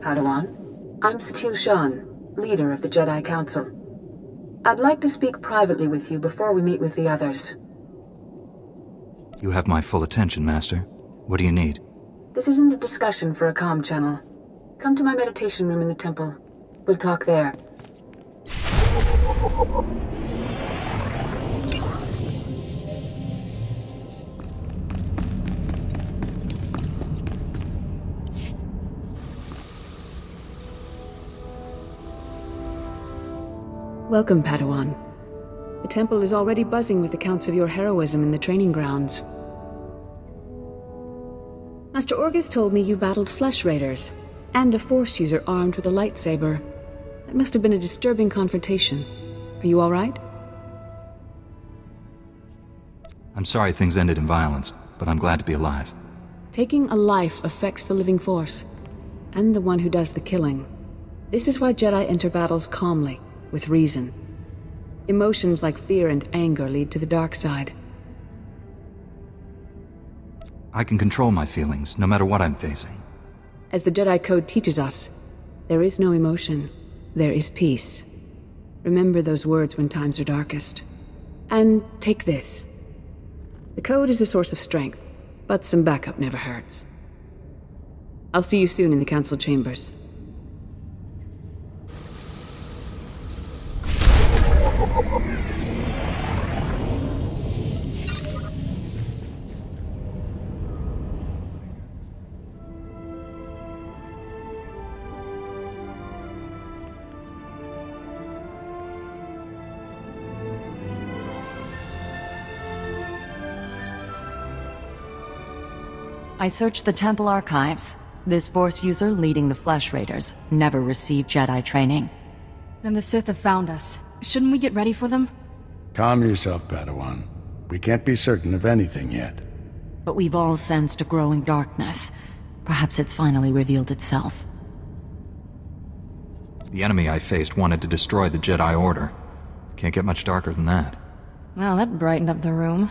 Padawan. I'm Satele Shan, leader of the Jedi Council. I'd like to speak privately with you before we meet with the others. You have my full attention, Master. What do you need? This isn't a discussion for a comm channel. Come to my meditation room in the temple. We'll talk there. Welcome, Padawan. The temple is already buzzing with accounts of your heroism in the training grounds. Master Orgus told me you battled flesh raiders, and a force user armed with a lightsaber. That must have been a disturbing confrontation. Are you alright? I'm sorry things ended in violence, but I'm glad to be alive. Taking a life affects the living force, and the one who does the killing. This is why Jedi enter battles calmly with reason. Emotions like fear and anger lead to the dark side. I can control my feelings, no matter what I'm facing. As the Jedi Code teaches us, there is no emotion, there is peace. Remember those words when times are darkest. And take this. The Code is a source of strength, but some backup never hurts. I'll see you soon in the Council chambers. I searched the temple archives. This Force user leading the Flesh Raiders never received Jedi training. Then the Sith have found us. Shouldn't we get ready for them? Calm yourself, Padawan. We can't be certain of anything yet. But we've all sensed a growing darkness. Perhaps it's finally revealed itself. The enemy I faced wanted to destroy the Jedi Order. Can't get much darker than that. Well, that brightened up the room.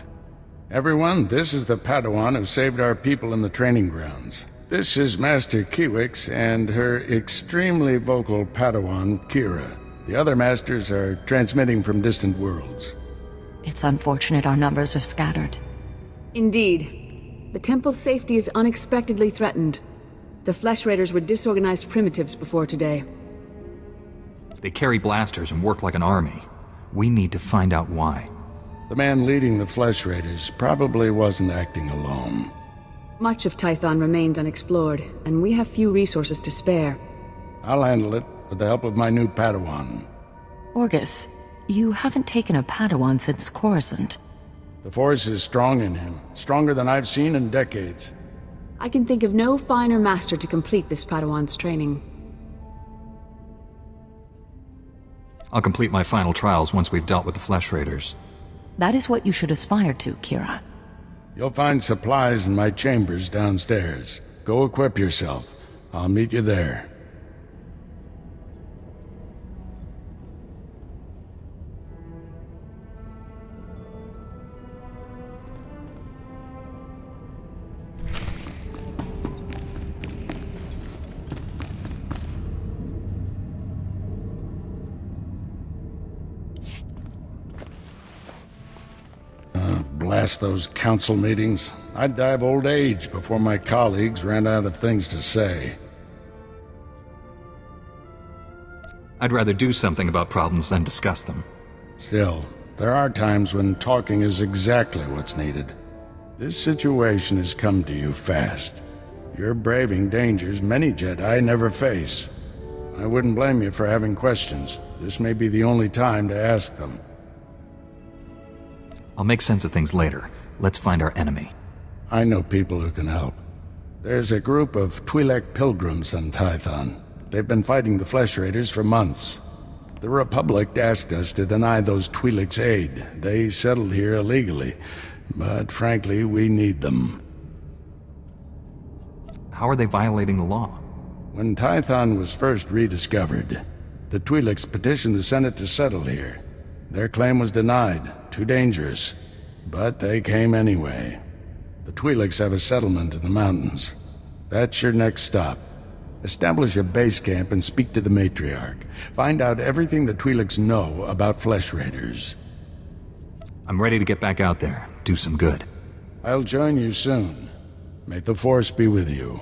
Everyone, this is the Padawan who saved our people in the training grounds. This is Master Kiwiiks and her extremely vocal Padawan, Kira. The other Masters are transmitting from distant worlds. It's unfortunate our numbers are scattered. Indeed. The temple's safety is unexpectedly threatened. The Flesh Raiders were disorganized primitives before today. They carry blasters and work like an army. We need to find out why. The man leading the Flesh Raiders probably wasn't acting alone. Much of Tython remains unexplored, and we have few resources to spare. I'll handle it, with the help of my new Padawan. Orgus, you haven't taken a Padawan since Coruscant. The Force is strong in him, stronger than I've seen in decades. I can think of no finer master to complete this Padawan's training. I'll complete my final trials once we've dealt with the Flesh Raiders. That is what you should aspire to, Kira. You'll find supplies in my chambers downstairs. Go equip yourself. I'll meet you there. Uh, blast those council meetings. I'd die of old age before my colleagues ran out of things to say. I'd rather do something about problems than discuss them. Still, there are times when talking is exactly what's needed. This situation has come to you fast. You're braving dangers many Jedi never face. I wouldn't blame you for having questions. This may be the only time to ask them. I'll make sense of things later. Let's find our enemy. I know people who can help. There's a group of Twi'lek pilgrims on Tython. They've been fighting the Flesh Raiders for months. The Republic asked us to deny those Twi'leks aid. They settled here illegally, but frankly, we need them. How are they violating the law? When Tython was first rediscovered, the Twi'leks petitioned the Senate to settle here. Their claim was denied, too dangerous. But they came anyway. The Twi'leks have a settlement in the mountains. That's your next stop. Establish a base camp and speak to the Matriarch. Find out everything the Twi'leks know about Flesh Raiders. I'm ready to get back out there, do some good. I'll join you soon. May the Force be with you.